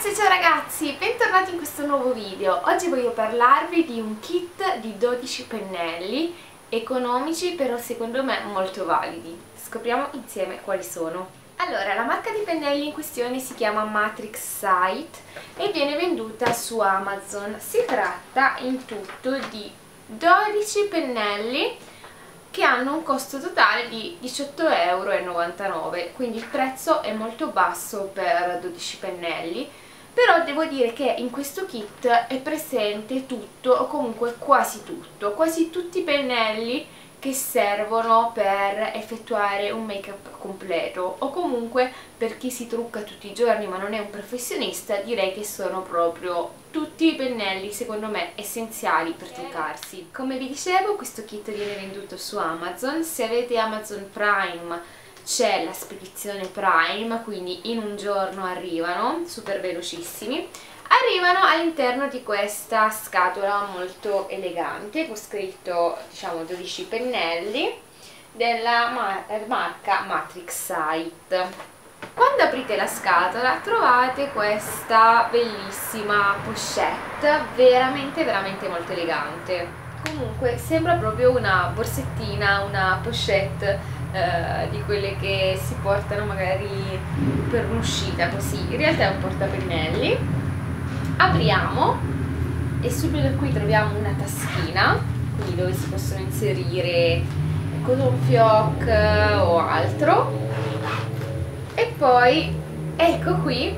ragazze, ciao ragazzi, bentornati in questo nuovo video. Oggi voglio parlarvi di un kit di 12 pennelli economici però secondo me molto validi. Scopriamo insieme quali sono. Allora, la marca di pennelli in questione si chiama Matrix Sight e viene venduta su Amazon. Si tratta in tutto di 12 pennelli che hanno un costo totale di 18,99 euro quindi il prezzo è molto basso per 12 pennelli però devo dire che in questo kit è presente tutto o comunque quasi tutto quasi tutti i pennelli che servono per effettuare un make up completo o comunque per chi si trucca tutti i giorni ma non è un professionista direi che sono proprio tutti i pennelli secondo me essenziali per truccarsi. Come vi dicevo questo kit viene venduto su Amazon. Se avete Amazon Prime c'è la spedizione Prime quindi in un giorno arrivano super velocissimi arrivano all'interno di questa scatola molto elegante con scritto diciamo 12 pennelli della marca Matrix Sight. Quando aprite la scatola trovate questa bellissima pochette veramente veramente molto elegante. Comunque sembra proprio una borsettina, una pochette eh, di quelle che si portano magari per un'uscita così. In realtà è un portapennelli. Apriamo e subito qui troviamo una taschina quindi dove si possono inserire con un fioc o altro. E poi ecco qui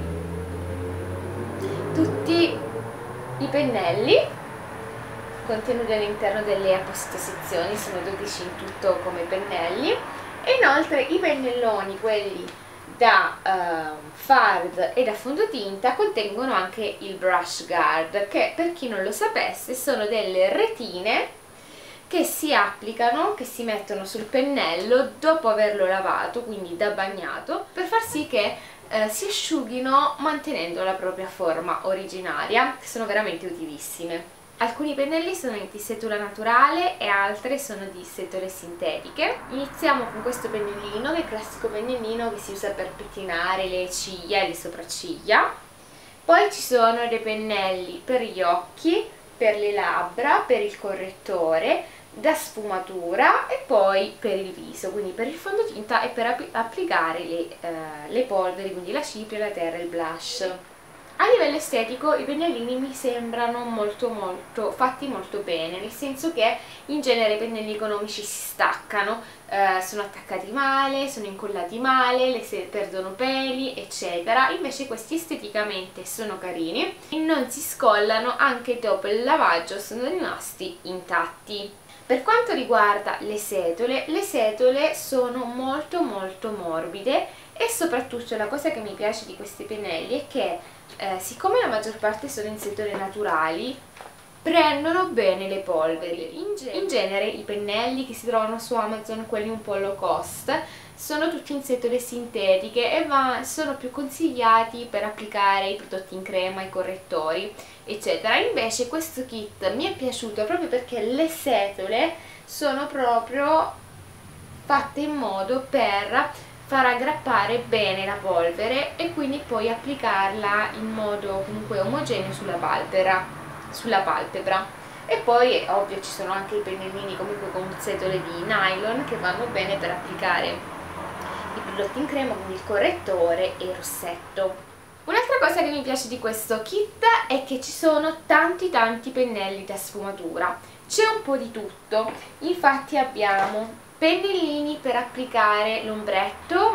tutti i pennelli contenuti all'interno delle apposite sezioni. Sono 12 in tutto come pennelli e inoltre i pennelloni quelli da uh, fard e da fondotinta contengono anche il brush guard che per chi non lo sapesse sono delle retine che si applicano, che si mettono sul pennello dopo averlo lavato, quindi da bagnato, per far sì che eh, si asciughino mantenendo la propria forma originaria, che sono veramente utilissime. Alcuni pennelli sono di settura naturale e altre sono di setole sintetiche. Iniziamo con questo pennellino, che è il classico pennellino che si usa per pettinare le ciglia e le sopracciglia. Poi ci sono dei pennelli per gli occhi, per le labbra, per il correttore, da sfumatura e poi per il viso, quindi per il fondotinta e per applicare le, eh, le polveri, quindi la cipria, la terra e il blush. A livello estetico i pennellini mi sembrano molto molto fatti molto bene, nel senso che in genere i pennelli economici si staccano, eh, sono attaccati male, sono incollati male, perdono peli, eccetera. Invece questi esteticamente sono carini e non si scollano anche dopo il lavaggio, sono rimasti intatti. Per quanto riguarda le setole, le setole sono molto molto morbide e soprattutto la cosa che mi piace di questi pennelli è che eh, siccome la maggior parte sono in setole naturali prendono bene le polveri. In, ge in, genere i pennelli che si trovano su Amazon quelli un po' low cost sono tutti in setole sintetiche e sono più consigliati per applicare i prodotti in crema, i correttori eccetera. Invece questo kit mi è piaciuto proprio perché le setole sono proprio fatte in modo per far aggrappare bene la polvere e quindi poi applicarla in modo comunque omogeneo sulla palpebra, sulla palpebra. e poi ovvio ci sono anche i pennellini comunque con setole di nylon che vanno bene per applicare i prodotti in crema quindi il correttore e il rossetto. Un'altra cosa che mi piace di questo kit è che ci sono tanti tanti pennelli da sfumatura. C'è un po' di tutto. Infatti abbiamo pennellini per applicare l'ombretto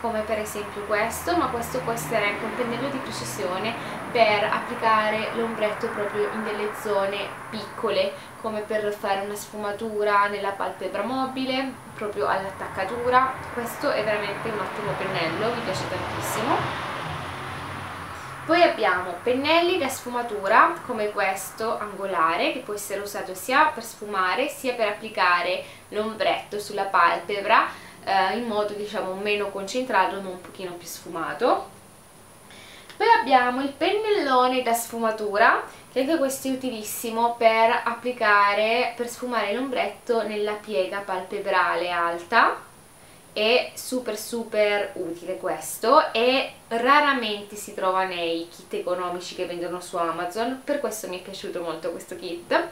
come per esempio questo ma questo può essere anche un pennello di precisione per applicare l'ombretto proprio in delle zone piccole come per fare una sfumatura nella palpebra mobile proprio all'attaccatura. Questo è veramente un ottimo pennello mi piace tantissimo poi abbiamo pennelli da sfumatura come questo angolare che può essere usato sia per sfumare sia per applicare l'ombretto sulla palpebra eh, in modo diciamo meno concentrato ma un pochino più sfumato. Poi abbiamo il pennellone da sfumatura che anche questo è utilissimo per applicare, per sfumare l'ombretto nella piega palpebrale alta è super super utile questo e raramente si trova nei kit economici che vendono su Amazon per questo mi è piaciuto molto questo kit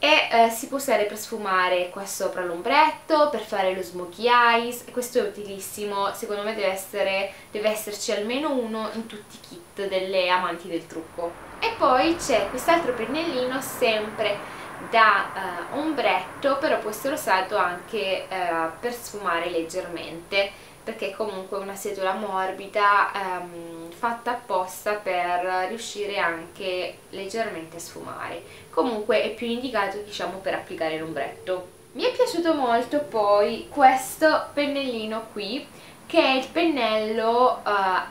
e eh, si può usare per sfumare qua sopra l'ombretto, per fare lo smokey eyes, questo è utilissimo, secondo me deve, essere, deve esserci almeno uno in tutti i kit delle amanti del trucco. E poi c'è quest'altro pennellino sempre da uh, ombretto, però può essere usato anche uh, per sfumare leggermente, perché è comunque una sedola morbida um, fatta apposta per riuscire anche leggermente a sfumare. Comunque è più indicato diciamo per applicare l'ombretto. Mi è piaciuto molto poi questo pennellino qui che è il pennello uh,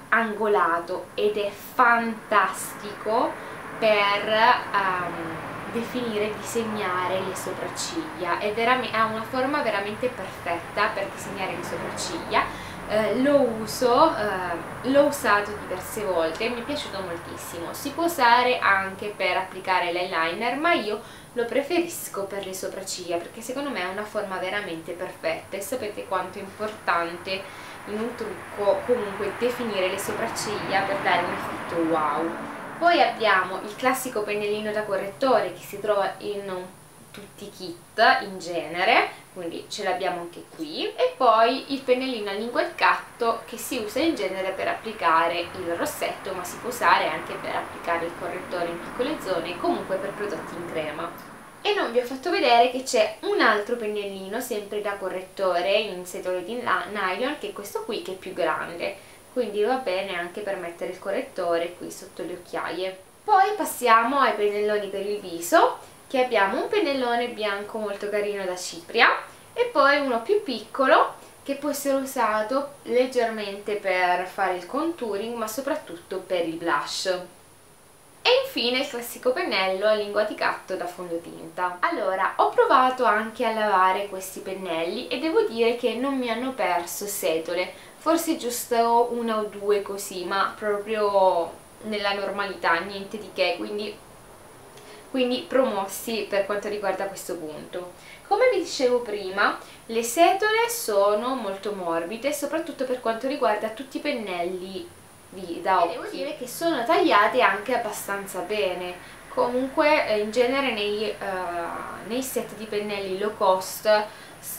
angolato ed è fantastico per um, definire e disegnare le sopracciglia. Ha una forma veramente perfetta per disegnare le sopracciglia. Eh, lo uso, eh, l'ho usato diverse volte, mi è piaciuto moltissimo. Si può usare anche per applicare l'eyeliner ma io lo preferisco per le sopracciglia perché secondo me è una forma veramente perfetta. E sapete quanto è importante in un trucco comunque definire le sopracciglia per dare un effetto wow poi abbiamo il classico pennellino da correttore che si trova in tutti i kit in genere, quindi ce l'abbiamo anche qui, e poi il pennellino a lingua di catto che si usa in genere per applicare il rossetto, ma si può usare anche per applicare il correttore in piccole zone, comunque per prodotti in crema. E non vi ho fatto vedere che c'è un altro pennellino, sempre da correttore, in setole di nylon, che è questo qui, che è più grande quindi va bene anche per mettere il correttore qui sotto le occhiaie. Poi passiamo ai pennelloni per il viso, che abbiamo un pennellone bianco molto carino da cipria e poi uno più piccolo che può essere usato leggermente per fare il contouring ma soprattutto per il blush. E infine il classico pennello a lingua di gatto da fondotinta. Allora, ho provato anche a lavare questi pennelli e devo dire che non mi hanno perso setole, forse giusto una o due così, ma proprio nella normalità, niente di che, quindi, quindi promossi per quanto riguarda questo punto. Come vi dicevo prima, le setole sono molto morbide, soprattutto per quanto riguarda tutti i pennelli da occhi. E devo dire che sono tagliate anche abbastanza bene. Comunque, eh, in genere nei, uh, nei set di pennelli low cost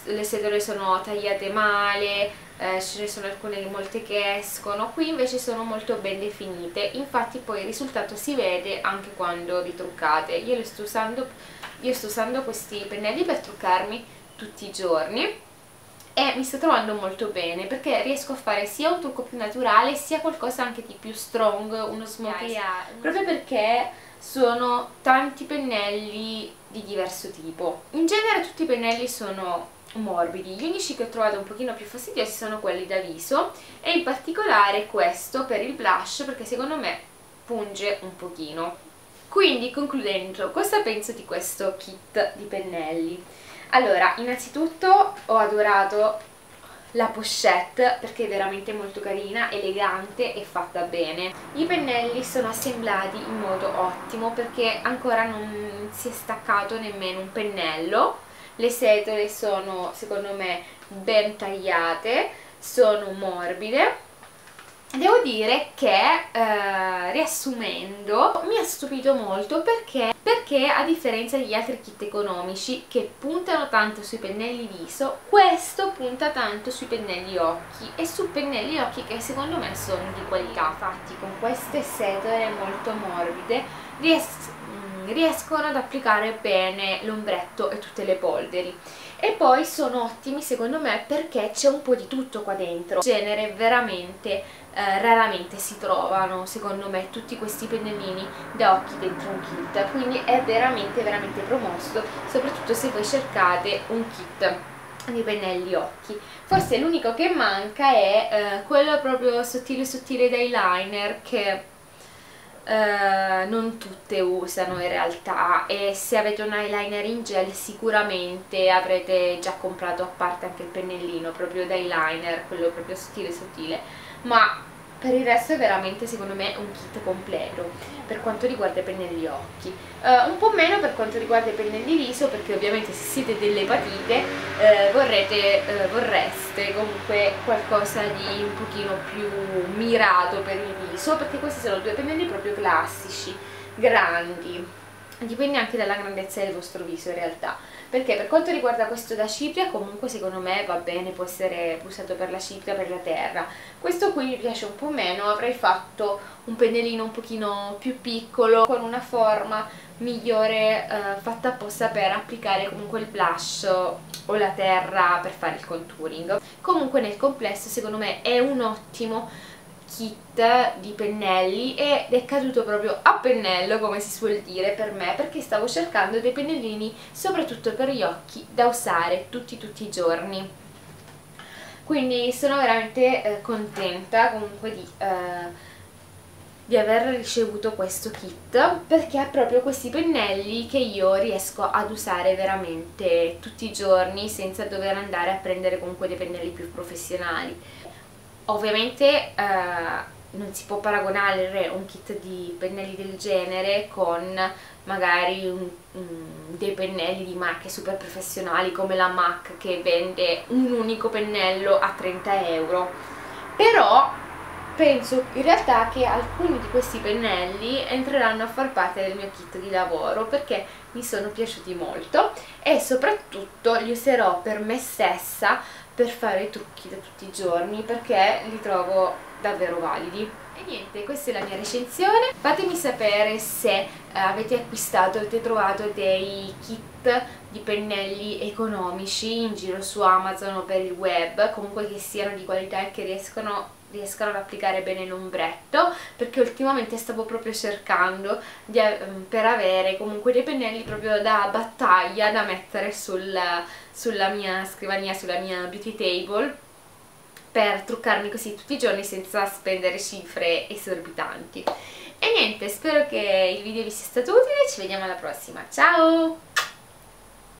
le setole sono tagliate male, eh, ce ne sono alcune molte che escono, qui invece sono molto ben definite, infatti poi il risultato si vede anche quando ritruccate. Io, sto usando, io sto usando questi pennelli per truccarmi tutti i giorni e mi sto trovando molto bene perché riesco a fare sia un trucco più naturale sia qualcosa anche di più strong, uno smokey eye, proprio perché sono tanti pennelli di diverso tipo. In genere tutti i pennelli sono morbidi. Gli unici che ho trovato un pochino più fastidiosi sono quelli da viso e in particolare questo per il blush perché secondo me punge un pochino. Quindi concludendo, cosa penso di questo kit di pennelli? Allora, innanzitutto ho adorato la pochette perché è veramente molto carina, elegante e fatta bene. I pennelli sono assemblati in modo ottimo perché ancora non si è staccato nemmeno un pennello le setole sono secondo me ben tagliate, sono morbide Devo dire che, eh, riassumendo, mi ha stupito molto perché, perché a differenza degli altri kit economici che puntano tanto sui pennelli viso, questo punta tanto sui pennelli occhi e su pennelli occhi che secondo me sono di qualità. Infatti con queste setole molto morbide ries riescono ad applicare bene l'ombretto e tutte le polderi e poi sono ottimi secondo me perché c'è un po' di tutto qua dentro. Genere veramente eh, raramente si trovano secondo me tutti questi pennellini da occhi dentro un kit. Quindi è veramente veramente promosso soprattutto se voi cercate un kit di pennelli occhi. Forse l'unico che manca è eh, quello proprio sottile sottile d'eyeliner che eh, non tutte usano in realtà e se avete un eyeliner in gel sicuramente avrete già comprato a parte anche il pennellino proprio d'eyeliner, quello proprio sottile sottile. Ma per il resto è veramente secondo me un kit completo per quanto riguarda i pennelli occhi. Uh, un po' meno per quanto riguarda i pennelli viso perché ovviamente se siete delle patite uh, vorrete, uh, vorreste comunque qualcosa di un pochino più mirato per il viso perché questi sono due pennelli proprio classici grandi. Dipende anche dalla grandezza del vostro viso in realtà perché per quanto riguarda questo da cipria comunque secondo me va bene può essere usato per la cipria per la terra. Questo qui mi piace un po' meno avrei fatto un pennellino un pochino più piccolo con una forma migliore eh, fatta apposta per applicare comunque il blush o la terra per fare il contouring. Comunque nel complesso secondo me è un ottimo kit di pennelli ed è caduto proprio a pennello come si suol dire per me perché stavo cercando dei pennellini soprattutto per gli occhi da usare tutti tutti i giorni. Quindi sono veramente eh, contenta comunque di, eh, di aver ricevuto questo kit perché ha proprio questi pennelli che io riesco ad usare veramente tutti i giorni senza dover andare a prendere comunque dei pennelli più professionali ovviamente eh, non si può paragonare un kit di pennelli del genere con magari un, un, dei pennelli di marche super professionali come la MAC che vende un unico pennello a 30 euro. Però penso in realtà che alcuni di questi pennelli entreranno a far parte del mio kit di lavoro perché mi sono piaciuti molto e soprattutto li userò per me stessa per fare i trucchi da tutti i giorni perché li trovo davvero validi. E niente, questa è la mia recensione. Fatemi sapere se eh, avete acquistato, avete trovato dei kit di pennelli economici in giro su Amazon o per il web comunque che siano di qualità e che riescono riescano ad applicare bene l'ombretto perché ultimamente stavo proprio cercando di, ehm, per avere comunque dei pennelli proprio da battaglia da mettere sul, sulla mia scrivania, sulla mia beauty table per truccarmi così tutti i giorni senza spendere cifre esorbitanti e niente, spero che il video vi sia stato utile ci vediamo alla prossima, ciao!